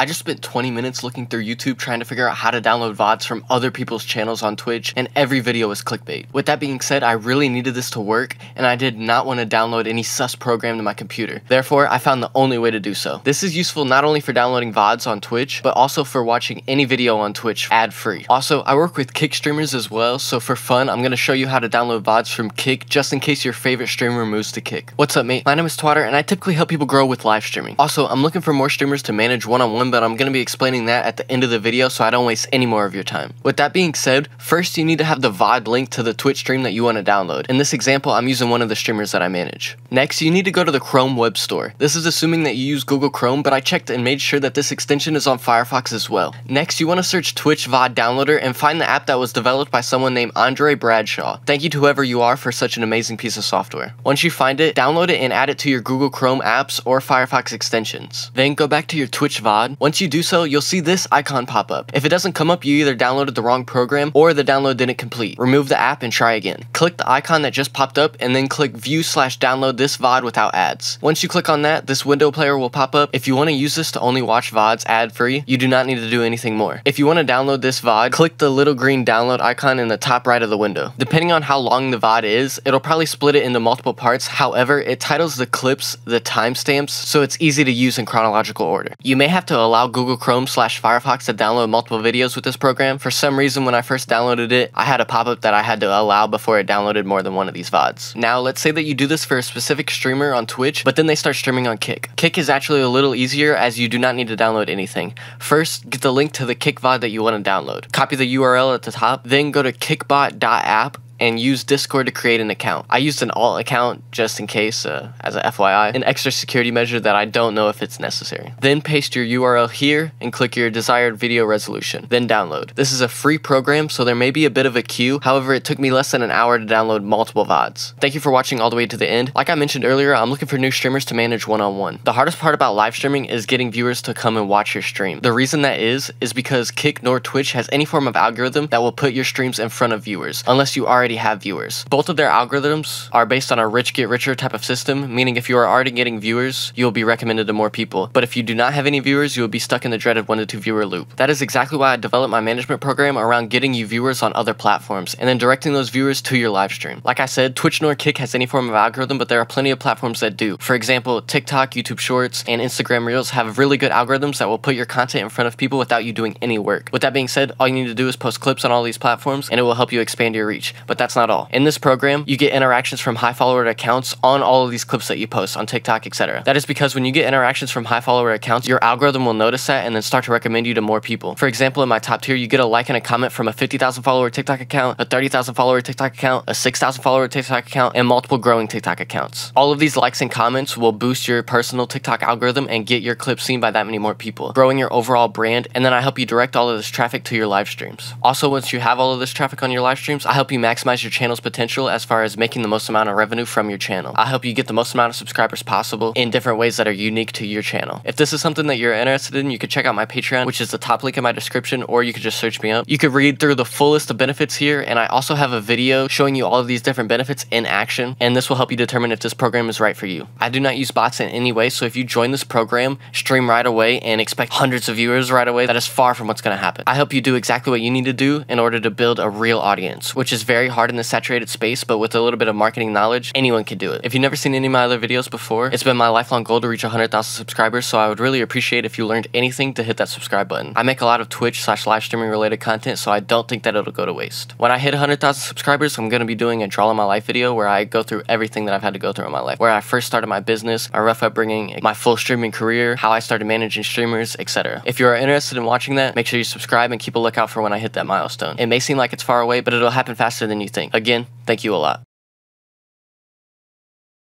I just spent 20 minutes looking through YouTube trying to figure out how to download VODs from other people's channels on Twitch, and every video was clickbait. With that being said, I really needed this to work, and I did not want to download any sus program to my computer. Therefore, I found the only way to do so. This is useful not only for downloading VODs on Twitch, but also for watching any video on Twitch ad-free. Also, I work with Kick streamers as well, so for fun, I'm going to show you how to download VODs from Kick just in case your favorite streamer moves to Kick. What's up, mate? My name is Twatter, and I typically help people grow with live streaming. Also, I'm looking for more streamers to manage one-on-one -on -one but I'm going to be explaining that at the end of the video so I don't waste any more of your time. With that being said, first you need to have the VOD link to the Twitch stream that you want to download. In this example, I'm using one of the streamers that I manage. Next, you need to go to the Chrome Web Store. This is assuming that you use Google Chrome, but I checked and made sure that this extension is on Firefox as well. Next, you want to search Twitch VOD Downloader and find the app that was developed by someone named Andre Bradshaw. Thank you to whoever you are for such an amazing piece of software. Once you find it, download it and add it to your Google Chrome apps or Firefox extensions. Then go back to your Twitch VOD. Once you do so, you'll see this icon pop up. If it doesn't come up, you either downloaded the wrong program or the download didn't complete. Remove the app and try again. Click the icon that just popped up and then click view slash download this VOD without ads. Once you click on that, this window player will pop up. If you want to use this to only watch VODs ad free, you do not need to do anything more. If you want to download this VOD, click the little green download icon in the top right of the window. Depending on how long the VOD is, it'll probably split it into multiple parts. However, it titles the clips the timestamps so it's easy to use in chronological order. You may have to allow Google Chrome slash Firefox to download multiple videos with this program. For some reason, when I first downloaded it, I had a pop-up that I had to allow before it downloaded more than one of these VODs. Now, let's say that you do this for a specific streamer on Twitch, but then they start streaming on Kick. Kick is actually a little easier as you do not need to download anything. First, get the link to the Kick VOD that you want to download. Copy the URL at the top, then go to kickbot.app and use Discord to create an account. I used an alt account just in case, uh, as a FYI, an extra security measure that I don't know if it's necessary. Then paste your URL here and click your desired video resolution. Then download. This is a free program, so there may be a bit of a queue. However, it took me less than an hour to download multiple VODs. Thank you for watching all the way to the end. Like I mentioned earlier, I'm looking for new streamers to manage one-on-one. -on -one. The hardest part about live streaming is getting viewers to come and watch your stream. The reason that is, is because Kick nor Twitch has any form of algorithm that will put your streams in front of viewers, unless you already already have viewers. Both of their algorithms are based on a rich get richer type of system, meaning if you are already getting viewers, you will be recommended to more people. But if you do not have any viewers, you will be stuck in the dreaded 1 to 2 viewer loop. That is exactly why I developed my management program around getting you viewers on other platforms and then directing those viewers to your live stream. Like I said, Twitch nor Kick has any form of algorithm, but there are plenty of platforms that do. For example, TikTok, YouTube Shorts, and Instagram Reels have really good algorithms that will put your content in front of people without you doing any work. With that being said, all you need to do is post clips on all these platforms and it will help you expand your reach. But that's not all. In this program, you get interactions from high follower accounts on all of these clips that you post on TikTok, etc. That is because when you get interactions from high follower accounts, your algorithm will notice that and then start to recommend you to more people. For example, in my top tier, you get a like and a comment from a 50,000 follower TikTok account, a 30,000 follower TikTok account, a 6,000 follower TikTok account, and multiple growing TikTok accounts. All of these likes and comments will boost your personal TikTok algorithm and get your clip seen by that many more people, growing your overall brand, and then I help you direct all of this traffic to your live streams. Also, once you have all of this traffic on your live streams, I help you maximize your channel's potential as far as making the most amount of revenue from your channel. I help you get the most amount of subscribers possible in different ways that are unique to your channel. If this is something that you're interested in, you could check out my Patreon, which is the top link in my description, or you could just search me up. You could read through the full list of benefits here, and I also have a video showing you all of these different benefits in action, and this will help you determine if this program is right for you. I do not use bots in any way, so if you join this program, stream right away, and expect hundreds of viewers right away, that is far from what's going to happen. I help you do exactly what you need to do in order to build a real audience, which is very hard in the saturated space, but with a little bit of marketing knowledge, anyone can do it. If you've never seen any of my other videos before, it's been my lifelong goal to reach 100,000 subscribers, so I would really appreciate if you learned anything to hit that subscribe button. I make a lot of Twitch slash live streaming related content, so I don't think that it'll go to waste. When I hit 100,000 subscribers, I'm going to be doing a draw in my life video where I go through everything that I've had to go through in my life, where I first started my business, my rough upbringing, my full streaming career, how I started managing streamers, etc. If you are interested in watching that, make sure you subscribe and keep a lookout for when I hit that milestone. It may seem like it's far away, but it'll happen faster than you think. Again, thank you a lot.